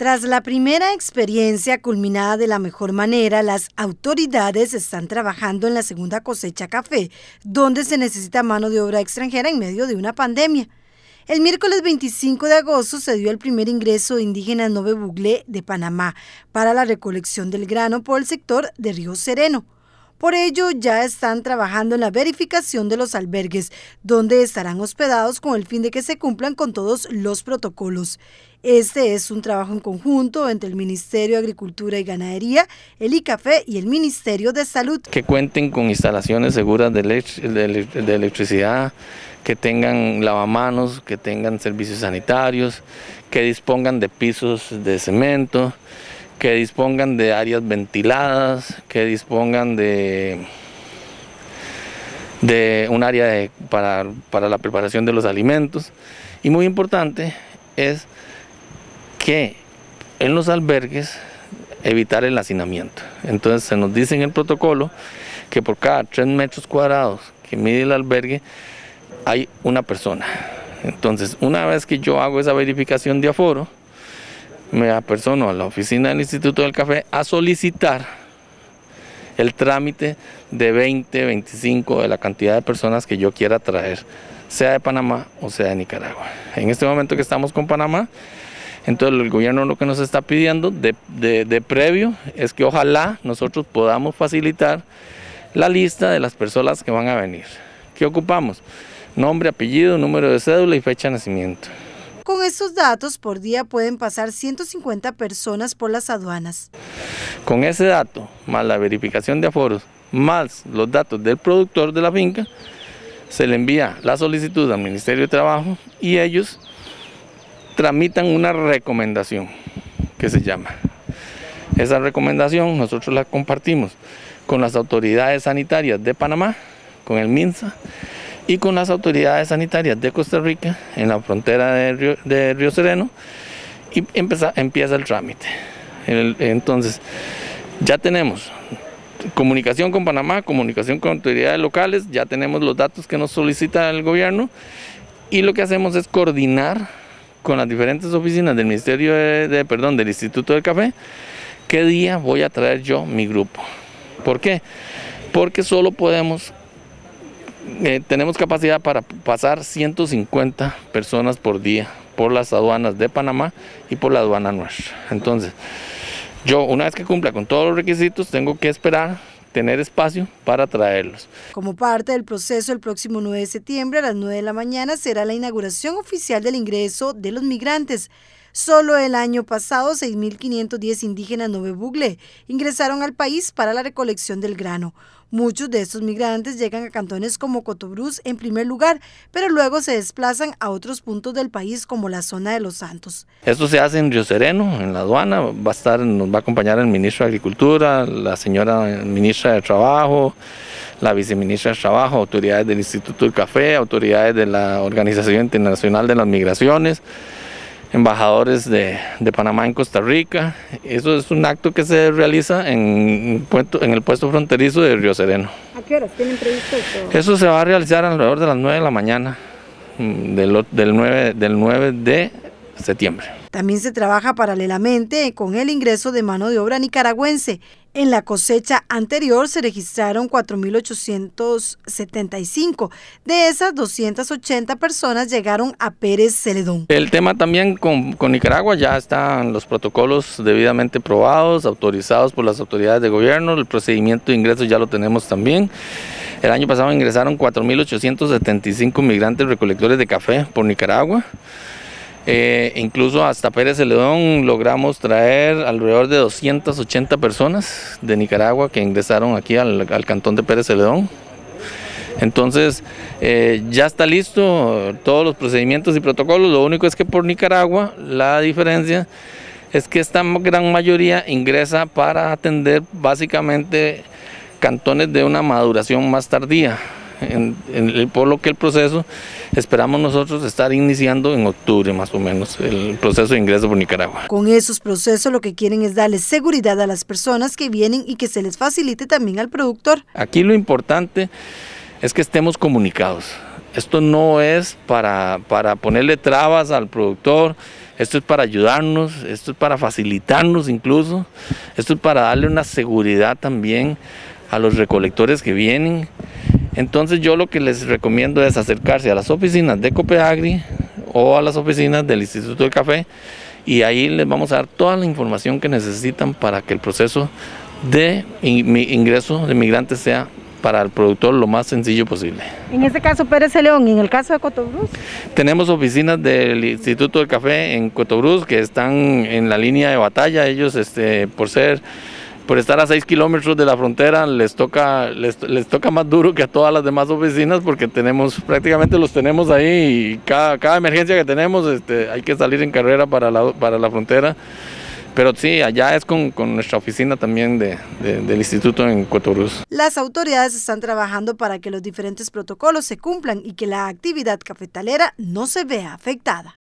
Tras la primera experiencia culminada de la mejor manera, las autoridades están trabajando en la segunda cosecha café, donde se necesita mano de obra extranjera en medio de una pandemia. El miércoles 25 de agosto se dio el primer ingreso de indígenas Nove Buglé de Panamá para la recolección del grano por el sector de Río Sereno. Por ello, ya están trabajando en la verificación de los albergues, donde estarán hospedados con el fin de que se cumplan con todos los protocolos. Este es un trabajo en conjunto entre el Ministerio de Agricultura y Ganadería, el ICAFE y el Ministerio de Salud. Que cuenten con instalaciones seguras de, electricidad, que tengan lavamanos, que tengan servicios sanitarios, que dispongan de pisos de cemento, que dispongan de áreas ventiladas, que dispongan de, de un área para, para la preparación de los alimentos. Y muy importante es que en los albergues evitar el hacinamiento. Entonces se nos dice en el protocolo que por cada 3 metros cuadrados que mide el albergue hay una persona. Entonces una vez que yo hago esa verificación de aforo, me apersono a la oficina del Instituto del Café a solicitar el trámite de 20, 25 de la cantidad de personas que yo quiera traer, sea de Panamá o sea de Nicaragua. En este momento que estamos con Panamá, entonces el gobierno lo que nos está pidiendo de, previo es que ojalá nosotros podamos facilitar la lista de las personas que van a venir. ¿Qué ocupamos? Nombre, apellido, número de cédula y fecha de nacimiento. Con estos datos por día pueden pasar 150 personas por las aduanas. Con ese dato, más la verificación de aforos, más los datos del productor de la finca, se le envía la solicitud al Ministerio de Trabajo y ellos tramitan una recomendación que se llama. Esa recomendación nosotros la compartimos con las autoridades sanitarias de Panamá, con el MINSA y con las autoridades sanitarias de Costa Rica en la frontera de Río, Sereno y empieza, el trámite. entonces, ya tenemos comunicación con Panamá, comunicación con autoridades locales, ya tenemos los datos que nos solicita el gobierno y lo que hacemos es coordinar con las diferentes oficinas del Ministerio de, perdón, del Instituto del Café, qué día voy a traer yo mi grupo. ¿Por qué? Porque solo podemos, eh, tenemos capacidad para pasar 150 personas por día por las aduanas de Panamá y por la aduana nuestra. Entonces, yo una vez que cumpla con todos los requisitos, tengo que esperar tener espacio para traerlos. Como parte del proceso, el próximo 9 de septiembre a las 9 de la mañana será la inauguración oficial del ingreso de los migrantes. Solo el año pasado, 6.510 indígenas Bugle ingresaron al país para la recolección del grano. Muchos de estos migrantes llegan a cantones como Cotobruz en primer lugar, pero luego se desplazan a otros puntos del país como la zona de Los Santos. Esto se hace en Río Sereno, en la aduana, va a estar, nos va a acompañar el ministro de Agricultura, la señora ministra de Trabajo, la viceministra de Trabajo, autoridades del Instituto del Café, autoridades de la Organización Internacional de las Migraciones embajadores de, Panamá en Costa Rica. Eso es un acto que se realiza en, en el puesto fronterizo de Río Sereno. ¿A qué horas tienen previsto eso? Eso se va a realizar alrededor de las 9 de la mañana mm, del, del, 9, del 9 de septiembre. También se trabaja paralelamente con el ingreso de mano de obra nicaragüense. En la cosecha anterior se registraron 4.875. De esas, 280 personas llegaron a Pérez Celedón. El tema también con, Nicaragua, ya están los protocolos debidamente probados, autorizados por las autoridades de gobierno. El procedimiento de ingreso ya lo tenemos también. El año pasado ingresaron 4.875 migrantes recolectores de café por Nicaragua. Eh, incluso hasta Pérez Celedón logramos traer alrededor de 280 personas de Nicaragua que ingresaron aquí al, cantón de Pérez Celedón. Entonces eh, ya está listo todos los procedimientos y protocolos, lo único es que por Nicaragua la diferencia es que esta gran mayoría ingresa para atender básicamente cantones de una maduración más tardía por lo que el proceso esperamos nosotros estar iniciando en octubre más o menos el proceso de ingreso por Nicaragua. Con esos procesos lo que quieren es darle seguridad a las personas que vienen y que se les facilite también al productor. Aquí lo importante es que estemos comunicados. Esto no es para, para ponerle trabas al productor, esto es para ayudarnos, esto es para facilitarnos incluso, esto es para darle una seguridad también a los recolectores que vienen. Entonces yo lo que les recomiendo es acercarse a las oficinas de Copeagri o a las oficinas del Instituto del Café y ahí les vamos a dar toda la información que necesitan para que el proceso de ingreso de migrantes sea para el productor lo más sencillo posible. En este caso Pérez León, en el caso de Cotobruz. Tenemos oficinas del Instituto del Café en Cotobruz que están en la línea de batalla. Ellos, este, por ser por estar a 6 kilómetros de la frontera les toca, les, toca más duro que a todas las demás oficinas porque tenemos, prácticamente los tenemos ahí y cada, cada emergencia que tenemos este, hay que salir en carrera para la, para la frontera. Pero sí, allá es con, con nuestra oficina también de, del instituto en Cotoruz. Las autoridades están trabajando para que los diferentes protocolos se cumplan y que la actividad cafetalera no se vea afectada.